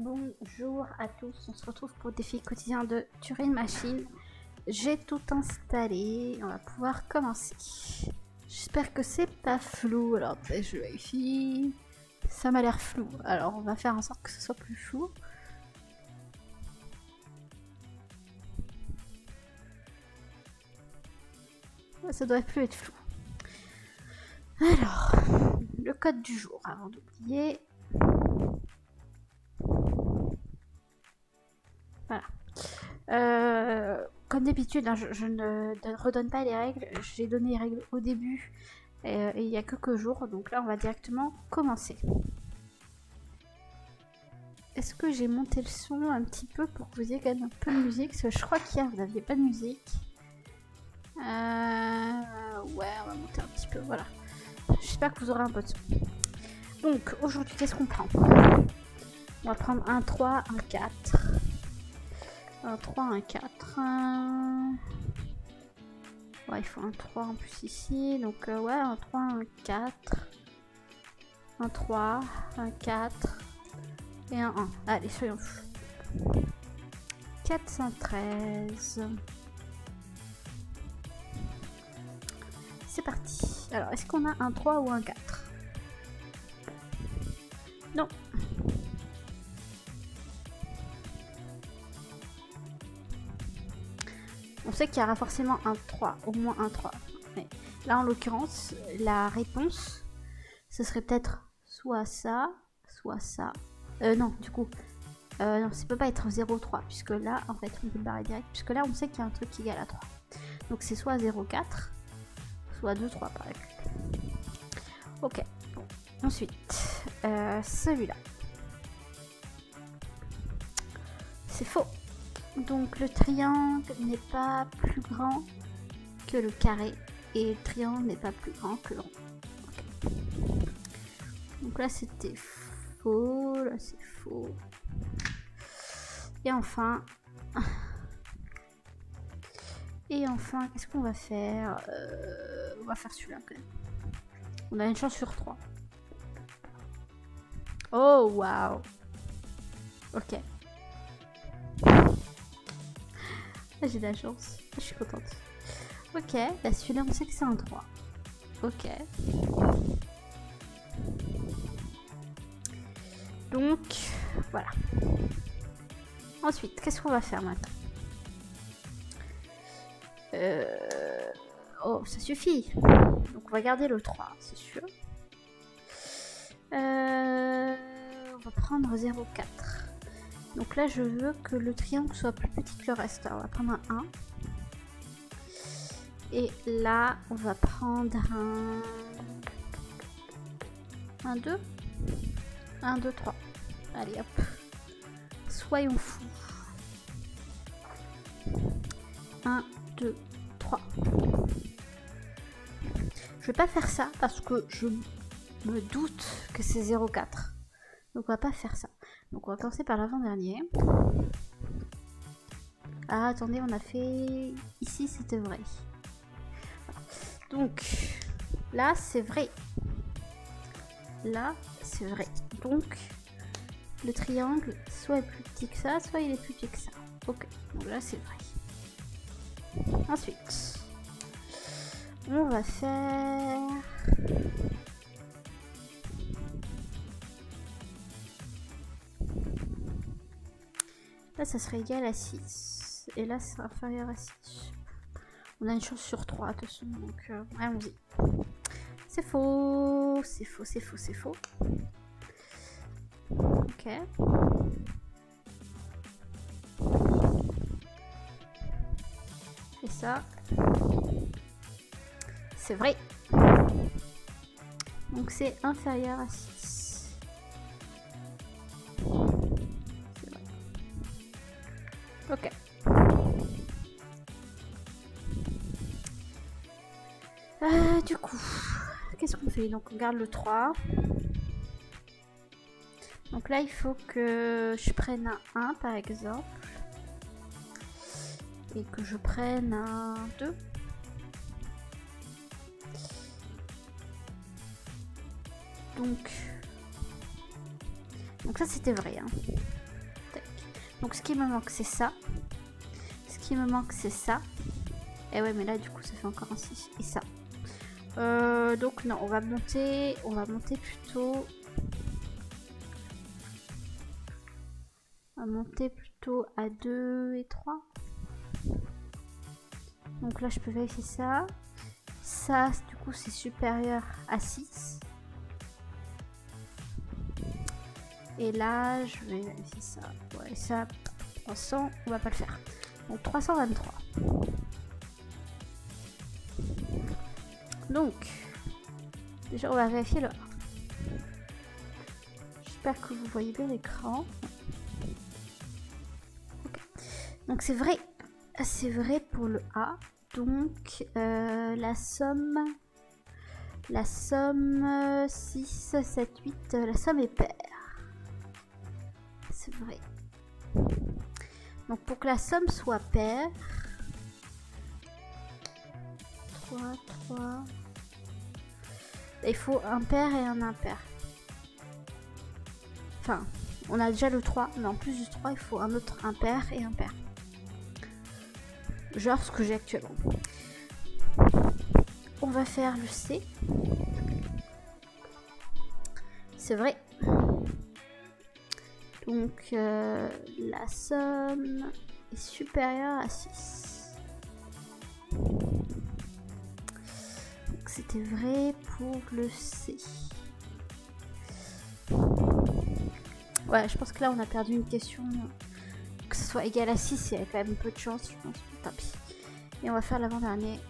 Bonjour à tous, on se retrouve pour le défi quotidien de Turing Machine. J'ai tout installé, on va pouvoir commencer. J'espère que c'est pas flou, alors je vérifie. Ça m'a l'air flou, alors on va faire en sorte que ce soit plus flou. Ça doit plus être flou. Alors, le code du jour, avant d'oublier. Voilà. Euh, comme d'habitude, hein, je, ne redonne pas les règles. J'ai donné les règles au début euh, et, il y a quelques jours. Donc là, on va directement commencer. Est-ce que j'ai monté le son un petit peu pour que vous ayez quand un peu de musique? Parce que je crois qu'hier, vous n'aviez pas de musique. Euh, ouais, on va monter un petit peu. Voilà. J'espère que vous aurez un peu de son. Donc, aujourd'hui, qu'est-ce qu'on prend? On va prendre un 3, un 4. Un 3, un 4. Ouais, il faut un 3 en plus ici. Donc, euh, ouais, un 3, un 4. Un 3, un 4. Et un 1. Allez, soyons fous. 413. C'est parti. Alors, est-ce qu'on a un 3 ou un 4 sait qu'il y aura forcément un 3, au moins un 3. Mais là, en l'occurrence, la réponse, ce serait peut-être soit ça, soit ça. Euh, non, du coup, euh, non, ça peut pas être 0,3, puisque là, en fait, on peut le barrer direct, puisque là, on sait qu'il y a un truc qui égale à 3. Donc, c'est soit 0,4, soit 2,3, par exemple. Ok, Ensuite, euh, celui-là. C'est faux. Donc le triangle n'est pas plus grand que le carré et le triangle n'est pas plus grand que le. Donc là c'était faux, là c'est faux. Et enfin... Et enfin, qu'est-ce qu'on va faire? Euh, On va faire celui-là quand même. On a une chance sur 3. Oh, waouh Ok. J'ai de la chance. Je suis contente. Ok, bah celui-là, on sait que c'est un 3. Ok. Donc, voilà. Ensuite, qu'est-ce qu'on va faire maintenant? Euh... Oh, ça suffit. Donc, on va garder le 3, c'est sûr. Euh... On va prendre 0,4. Donc là, je veux que le triangle soit plus petit que le reste. Alors, on va prendre un 1. Et là, on va prendre un... Un 2 Un 2, 3. Allez, hop. Soyons fous. 1, 2, 3. Je vais pas faire ça parce que je me doute que c'est 0,4. Donc on va pas faire ça. Donc on va commencer par l'avant-dernier. Ah attendez, on a fait... Ici c'était vrai. Donc là c'est vrai. Là c'est vrai. Donc le triangle soit est plus petit que ça, soit il est plus petit que ça. Ok, donc là c'est vrai. Ensuite, on va faire Là, ça serait égal à 6. Et là, c'est inférieur à 6. On a une chance sur 3, de toute façon. Donc, euh, allons-y. C'est faux. C'est faux, c'est faux, c'est faux. Ok. Et ça. C'est vrai. Donc, c'est inférieur à 6. Ok. Euh, du coup, qu'est-ce qu'on fait? Donc on garde le 3. Donc là, il faut que je prenne un 1 par exemple. Et que je prenne un 2. Donc, donc ça c'était vrai. Hein. Donc ce qui me manque c'est ça. Ce qui me manque c'est ça. Et ouais mais là du coup ça fait encore un 6. Et ça. Euh, donc non, on va monter, on va monter plutôt... On va monter plutôt à 2 et 3. Donc là je peux vérifier ça. Ça du coup c'est supérieur à 6. Et là, je vais vérifier ça. Ouais, ça, 300, on va pas le faire. Donc 323. Donc, déjà on va vérifier le. J'espère que vous voyez bien l'écran. Donc c'est vrai, c'est vrai pour le A. Donc euh, la somme, la somme 6, 7, 8, la somme est paire vrai. Donc pour que la somme soit paire, 3, 3, il faut un pair et un impair. Enfin, on a déjà le 3, mais en plus du 3, il faut un autre impair et un pair. Genre ce que j'ai actuellement. On va faire le C. C'est vrai, donc euh, la somme est supérieure à 6. C'était vrai pour le C. Ouais, je pense que là on a perdu une question. Que ce soit égal à 6, il y a quand même peu de chance, je pense. Tant pis. Et on va faire l'avant-dernier.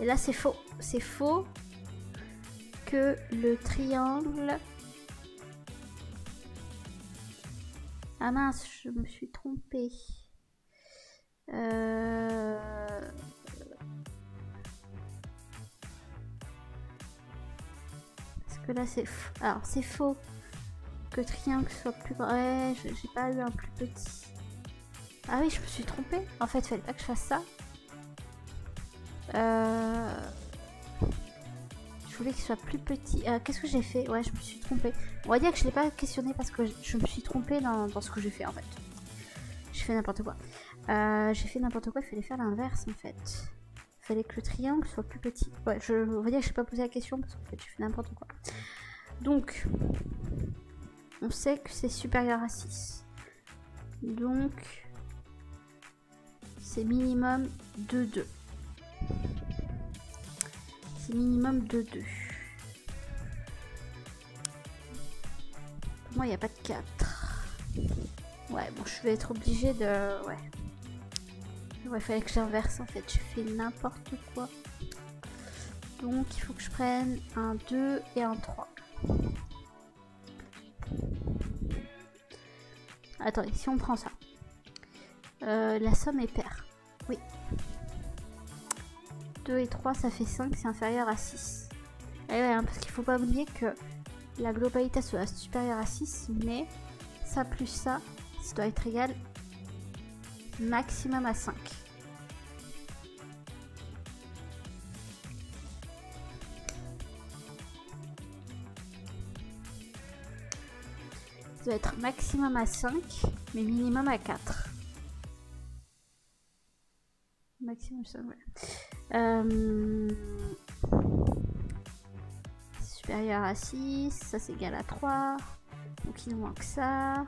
Et là c'est faux. C'est faux que le triangle Ah mince, je me suis trompée. Euh, parce que là c'est faux. Alors c'est faux que triangle soit plus grand. J'ai pas eu un plus petit. Ah oui, je me suis trompée. En fait, fallait pas que je fasse ça. Euh qu'il soit plus petit. Euh, qu'est-ce que j'ai fait? Ouais, je me suis trompée. On va dire que je l'ai pas questionné parce que je me suis trompée dans, ce que j'ai fait en fait. J'ai fait n'importe quoi. Euh, j'ai fait n'importe quoi, il fallait faire l'inverse en fait. Il fallait que le triangle soit plus petit. Ouais, je, on dire que j'ai pas posé la question parce qu'en fait fait n'importe quoi. Donc, on sait que c'est supérieur à 6. Donc, c'est minimum de 2 minimum de 2. Pour moi, il n'y a pas de 4. Ouais, bon, je vais être obligé de... Ouais. Ouais, il fallait que j'inverse, en fait. J'ai fait n'importe quoi. Donc, il faut que je prenne un 2 et un 3. Attendez, si on prend ça. Euh, la somme est paire. Oui. 2 et 3, ça fait 5, c'est inférieur à 6. Et ouais, hein, parce qu'il faut pas oublier que la globalité soit supérieure à 6, mais ça plus ça, ça doit être égal maximum à 5. Ça doit être maximum à 5, mais minimum à 4. Maximum 5, ouais. Euh, supérieur à 6, ça c'est égal à 3. Donc il nous manque ça.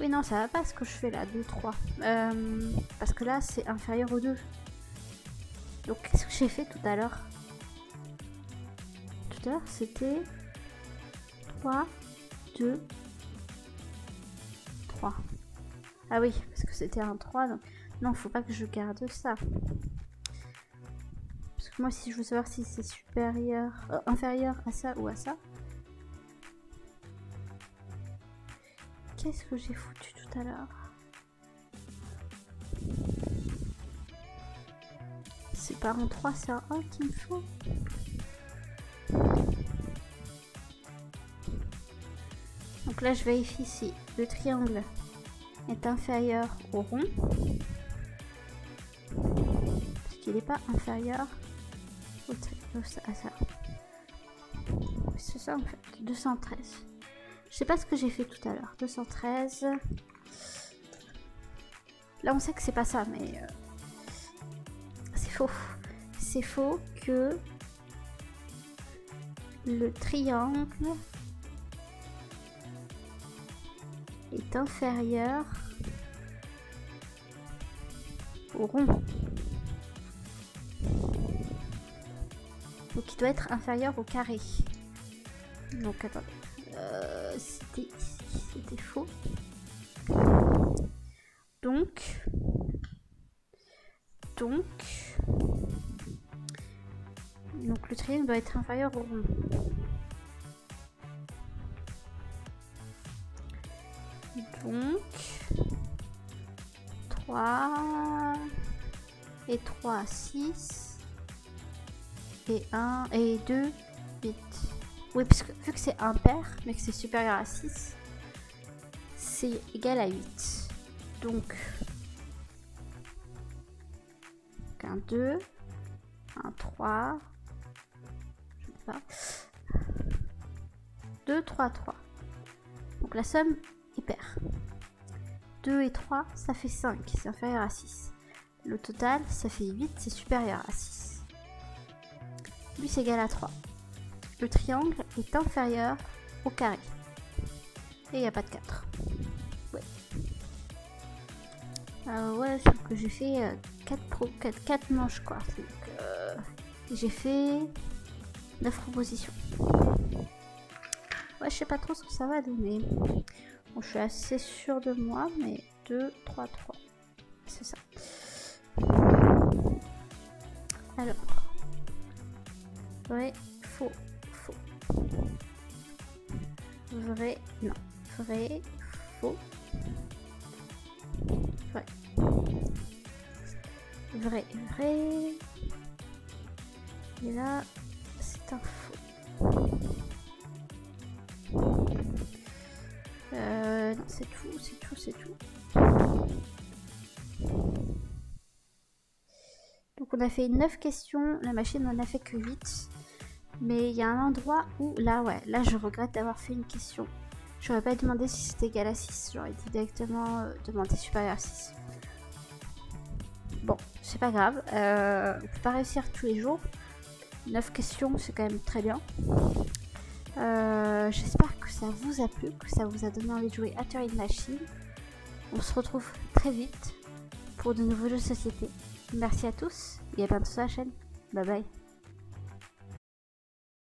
Oui non ça va pas ce que je fais là, 2, 3. Euh, parce que là c'est inférieur au 2. Donc qu'est-ce que j'ai fait tout à l'heure? Tout à l'heure c'était 3, 2, 3. Ah oui, parce que c'était un 3, donc non, faut pas que je garde ça. Parce que moi, si je veux savoir si c'est supérieur, euh, inférieur à ça ou à ça. Qu'est-ce que j'ai foutu tout à l'heure? C'est pas un 3, c'est un 1 qu'il me faut? Donc là, je vérifie si le triangle est inférieur au rond. Parce qu'il n'est pas inférieur au, à ça. Ce ça en fait. 213. Je sais pas ce que j'ai fait tout à l'heure. 213. Là, on sait que c'est pas ça, mais... Euh, c'est faux. C'est faux que le triangle est inférieur au rond. Donc il doit être inférieur au carré. Donc attendez. Euh, c'était faux. Donc. Donc. Donc le triangle doit être inférieur au rond. Et 3, 6 et 1 et 2, 8. Oui, parce que vu que c'est impair, mais que c'est supérieur à 6, c'est égal à 8. Donc, un 2, un 3, je sais pas, 2, 3, 3. Donc la somme est paire. 2 et 3, ça fait 5, c'est inférieur à 6. Le total, ça fait 8, c'est supérieur à 6. Lui, c'est égal à 3. Le triangle est inférieur au carré. Et il n'y a pas de 4. Ouais. Alors ouais, sauf que j'ai fait 4, pro 4, 4, manches quoi. Euh, j'ai fait 9 propositions. Ouais, je sais pas trop ce que ça va donner. Je suis assez sûr de moi, mais 2, 3, 3. C'est ça. Alors. Vrai, faux, faux. Vrai, non. Vrai, faux. Vrai. Vrai, vrai. Et là, c'est un faux. Euh, c'est tout, c'est tout, c'est tout. A fait 9 questions, la machine n'en a fait que 8. Mais il y a un endroit où, là, ouais, là je regrette d'avoir fait une question. J'aurais pas demandé si c'était égal à 6, j'aurais dit directement euh, demander supérieur à 6. Bon, c'est pas grave, euh, on peut pas réussir tous les jours. 9 questions, c'est quand même très bien. Euh, j'espère que ça vous a plu, que ça vous a donné envie de jouer à Turing Machine. On se retrouve très vite pour de nouveaux jeux de société. Merci à tous et à bientôt sur la chaîne. Bye bye.